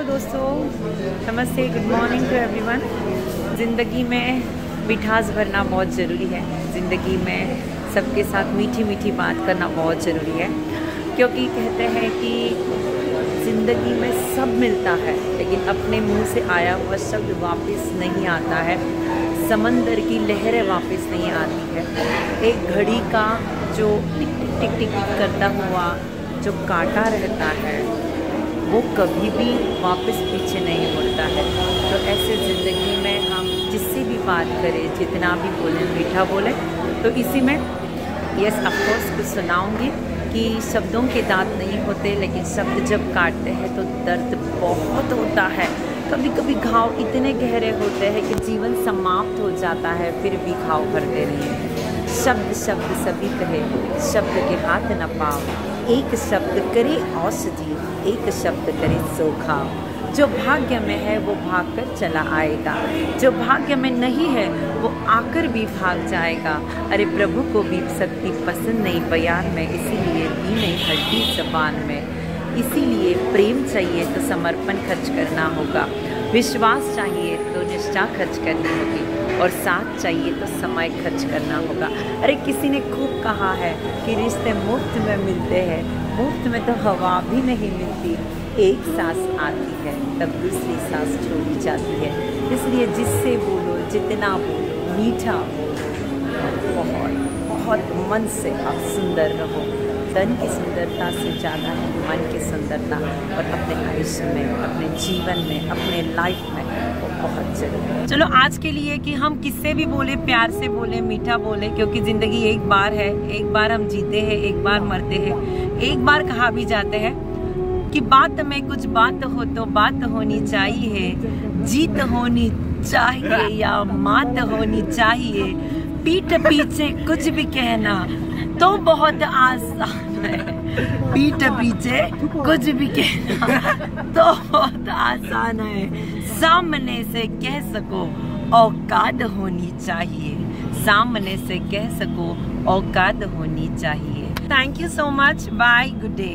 Hello दोस्तों, नमस्ते good morning to everyone ज़िंदगी में मिठास भरना बहुत ज़रूरी है। ज़िंदगी में सबके साथ मीठी मीठी बात करना बहुत ज़रूरी है। क्योंकि कहते हैं कि ज़िंदगी में सब मिलता है, लेकिन अपने मुँह से आया हुआ शब्द वापस नहीं आता है। समंदर की लहरें वापस नहीं आती है। एक घड़ी का जो टिक टिक टिक टिक करता हुआ जो काटा रहता है वो कभी भी वापस पीछे नहीं मुड़ता है। तो ऐसे ज़िंदगी में हम जिससे भी बात करें, जितना भी बोलें, मीठा बोलें तो इसी में यस अफकोर्स कुछ सुनाऊँगी कि शब्दों के दांत नहीं होते, लेकिन शब्द जब काटते हैं तो दर्द बहुत होता है। कभी कभी घाव इतने गहरे होते हैं कि जीवन समाप्त हो जाता है, फिर भी घाव भरते हैं। शब्द शब्द सभी कहे, शब्द के हाथ न पाओ। एक शब्द करे औषधि, एक शब्द करे सोखा। जो भाग्य में है, वो भाग कर चला आएगा। जो भाग्य में नहीं है, वो आकर भी भाग जाएगा। अरे प्रभु को भी शक्ति पसंद नहीं बयान में, इसीलिए दी नहीं हड्डी जबान में। इसीलिए प्रेम चाहिए तो समर्पण खर्च करना होगा। विश्वास चाहिए तो निष्ठा खर्च करनी होगी और साथ चाहिए तो समय खर्च करना होगा। अरे, किसी ने खूब कहा है कि रिश्ते मुफ़्त में मिलते हैं, मुफ़्त में तो हवा भी नहीं मिलती। एक सांस आती है, तब दूसरी सांस छोड़ी जाती है। इसलिए जिससे बोलो, जितना बोलो, मीठा बोलो, बहुत बहुत मन से आप सुंदर रहो। तन की सुंदरता से ज़्यादा है मन की सुंदरता और अपने आयुष्य में, अपने जीवन में, अपने लाइफ में वो बहुत ज़रूरी है। चलो, आज के लिए कि हम किससे भी बोले, प्यार से बोले, मीठा बोले, क्योंकि ज़िंदगी एक बार है, एक बार हम जीते हैं, एक बार मरते हैं, एक बार कहा भी जाते हैं कि बात में कुछ बात हो तो बात होनी चाहिए, जीत होनी चाहिए या मात होनी चाहिए, पीठ पीछे कुछ भी कहना तो बहुत आसान है। पीठ पीछे कुछ भी कहना तो बहुत आसान है। सामने से कह सको, औकात होनी चाहिए। सामने से कह सको, औकात होनी चाहिए। Thank you so much bye good day